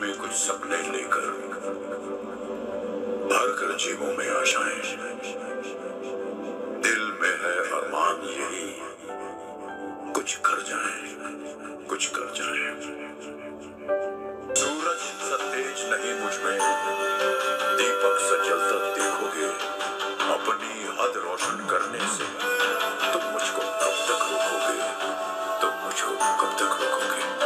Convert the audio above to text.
में कुछ सपने लेकर भर कर जीवों में आशाएँ दिल में है अरमान यही, कुछ कर जाए, कुछ कर जाए। सूरज सतेज नहीं मुझमें, दीपक सजलता देखोगे अपनी हद रोशन करने से। तुम मुझको कब तक रोकोगे? तुम मुझको कब तक रोकोगे?